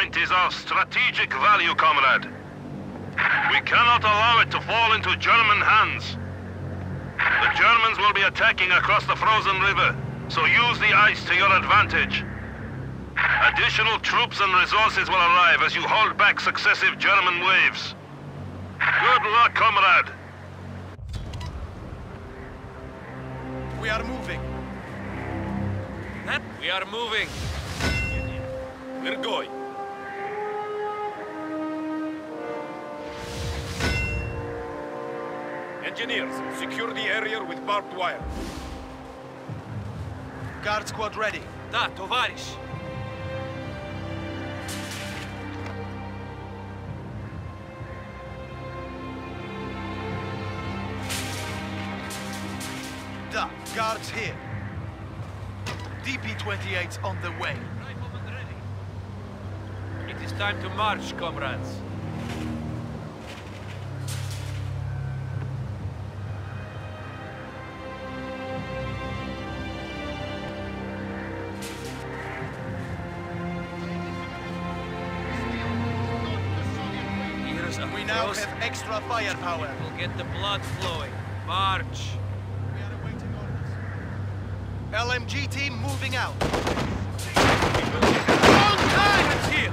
point is of strategic value, comrade. We cannot allow it to fall into German hands. The Germans will be attacking across the frozen river, so use the ice to your advantage. Additional troops and resources will arrive as you hold back successive German waves. Good luck, comrade. We are moving. We are moving. We're going. Engineers, secure the area with barbed wire. Guard squad ready. Da, tovarish. Da, guards here. DP-28's on the way. Riflemen ready. It is time to march, comrades. We now close- have extra firepower. We'll get the blood flowing. March. We are awaiting orders. LMG team moving out. Wrong time! It's here!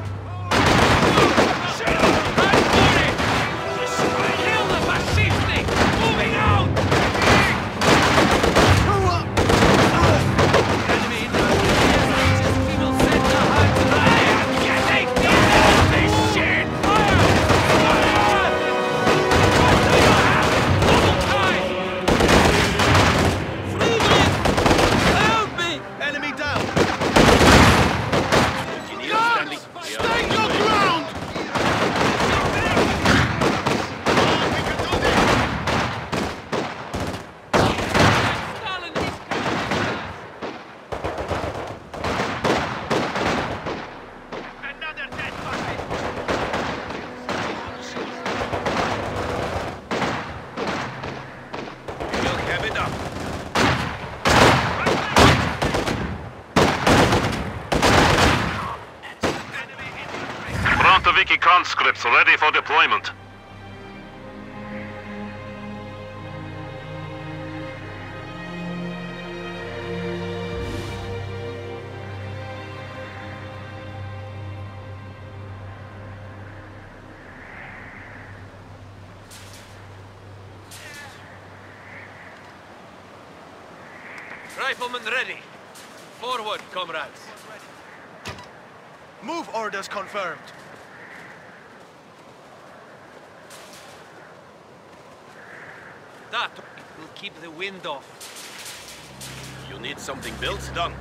Frontoviki conscripts ready for deployment. Riflemen ready. Forward, comrades. Move orders confirmed. That will keep the wind off. You need something built? Done.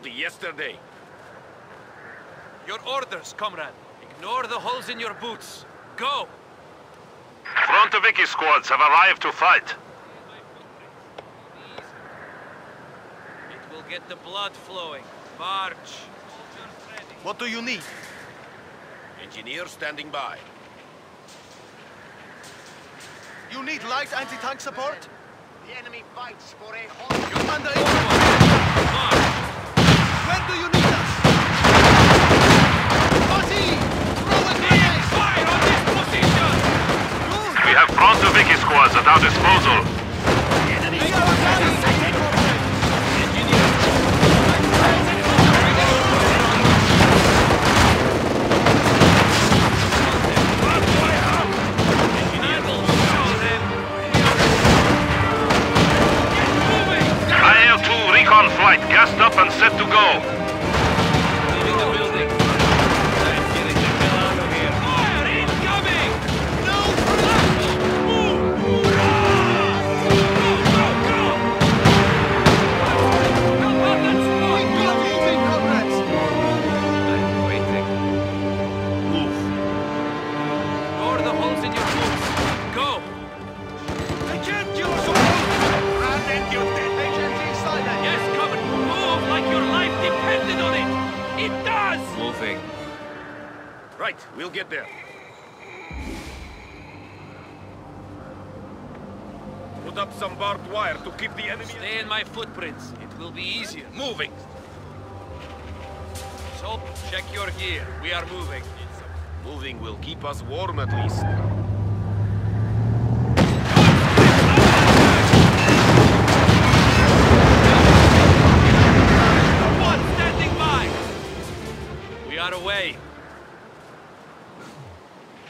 Need yesterday. Your orders, comrade. Ignore the holes in your boots. Go! Frontoviki squads have arrived to fight. It will get the blood flowing. March. What do you need? Engineer standing by. You need light anti-tank support? The enemy fights for a hot Commander, March! Where do you need us? Party! Throw a grenade! Fire on this position! Good! We have Frontoviki squads at our disposal. We are advancing! IL-2 recon flight gassed up and set to go. Some barbed wire to keep the enemy... Stay in my footprints. It will be easier. Moving. So, check your gear. We are moving. Moving will keep us warm at least. One standing by. We are away.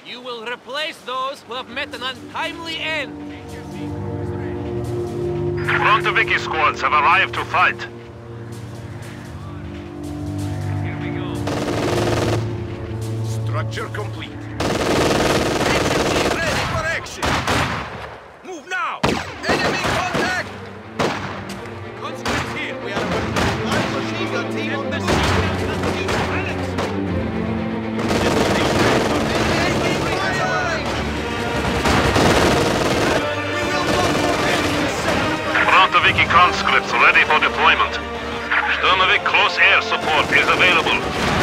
You will replace those who have met an untimely end. Frontoviki squads have arrived to fight. Structure complete. Conscripts ready for deployment. Sturmovik close air support is available.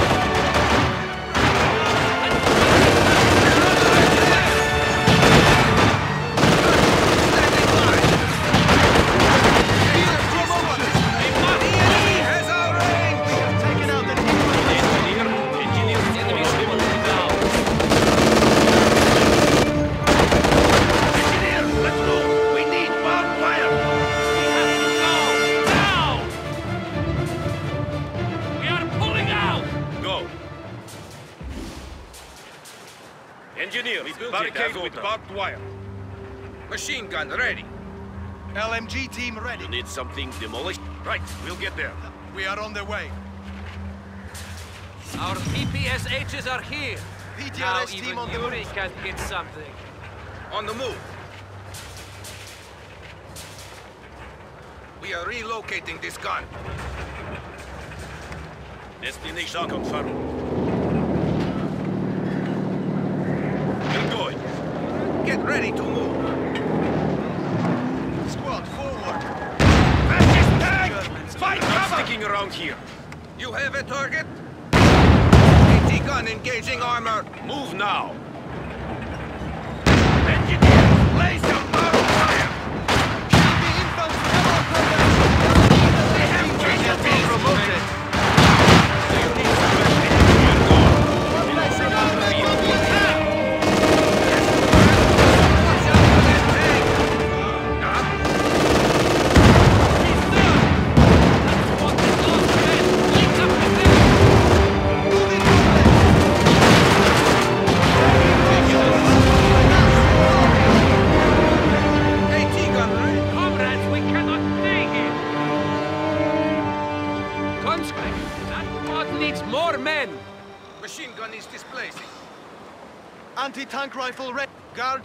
Engineer, barricade with barbed wire. Machine gun ready. LMG team ready. You need something demolished? Right, we'll get there. We are on the way. Our PPSHs are here. Now PTRS team even on the Yuri move. can get something. On the move. We are relocating this gun. Destination confirmed. We're going. Get ready to move. Squad forward. Germans, Fight Not sticking around here. You have a target? AT gun engaging armor. Move now.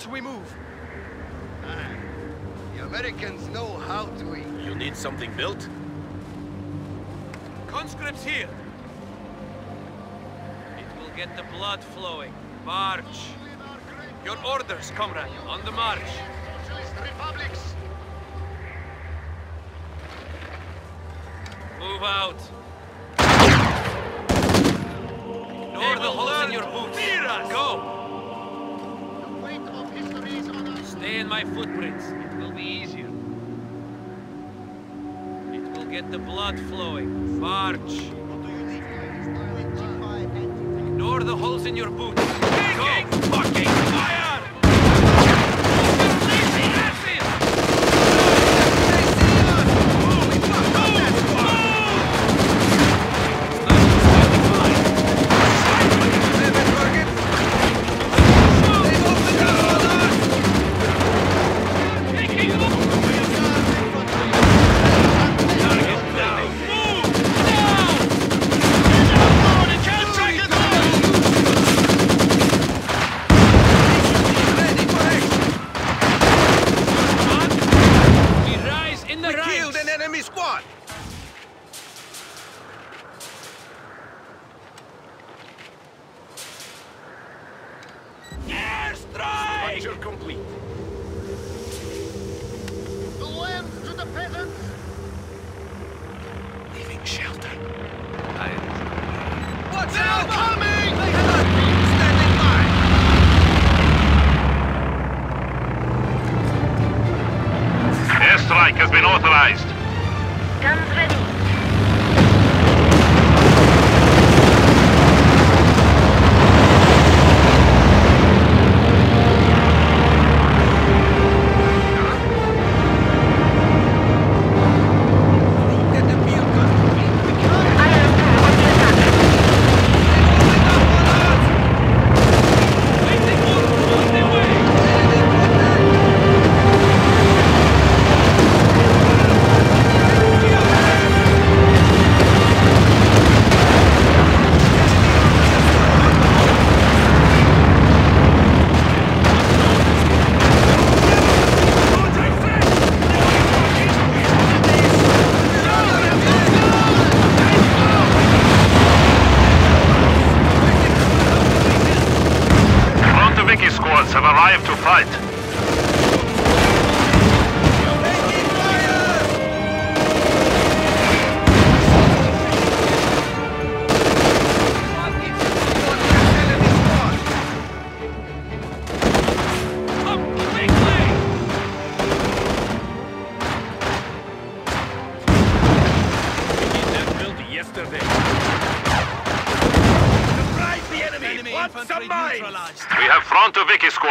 Guards, we move. The Americans know how to eat. You need something built? Conscripts here. It will get the blood flowing. March. Your orders, comrade. On the march. Socialist republics. Move out. Ignore the holes in your boots. Go. Stay in my footprints. It will be easier. It will get the blood flowing. March. Ignore the holes in your boots. Go! Fucking fire!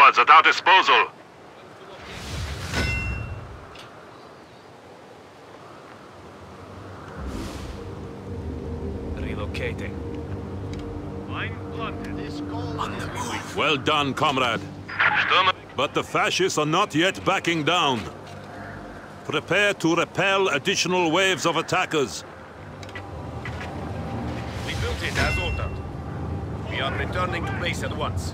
Frontoviki squads at our disposal. Relocating. This call on the move. Well done, comrade. Sturm But the fascists are not yet backing down. Prepare to repel additional waves of attackers. We built it as ordered. We are returning to base at once.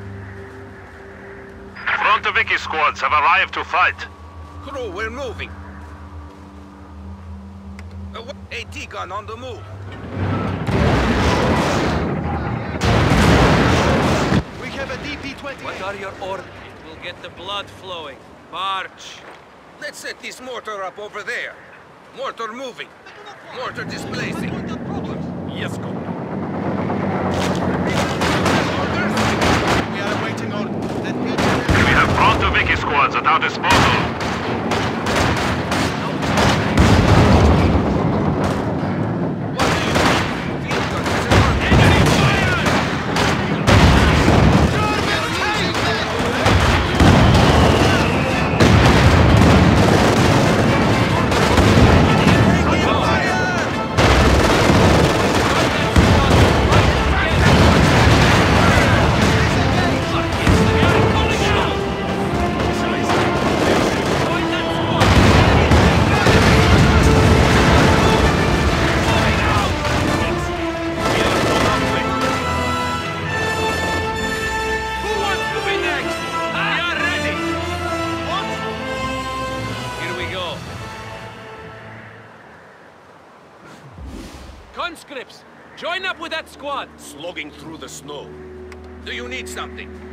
Frontoviki squads have arrived to fight. Crew, we're moving. Wh- AT gun on the move. We have a DP-28. What are your orders? It will get the blood flowing. March. Let's set this mortar up over there. Mortar moving. Mortar displacing. Yes, go. Orders? We are awaiting orders. Let me Have Frontoviki squads at our disposal. That squad. Slogging through the snow. Do you need something?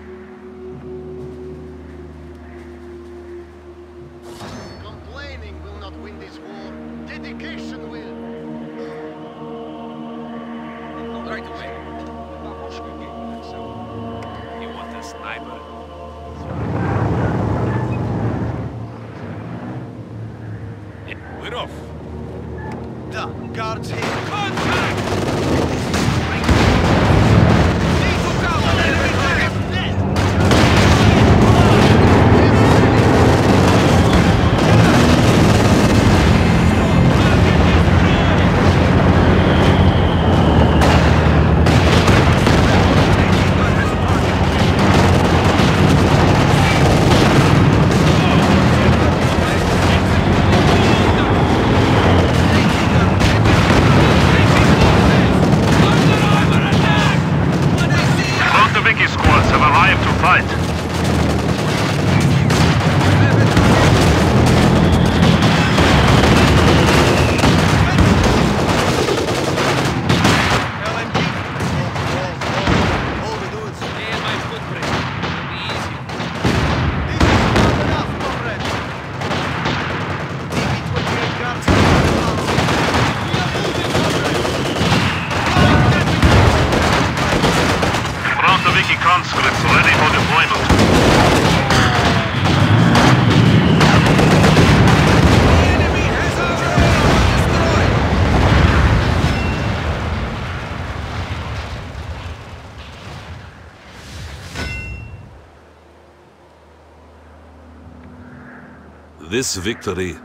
This victory,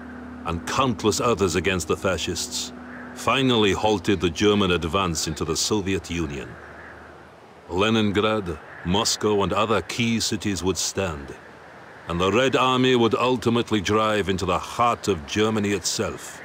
and countless others against the fascists, finally halted the German advance into the Soviet Union. Leningrad, Moscow, and other key cities would stand, and the Red Army would ultimately drive into the heart of Germany itself.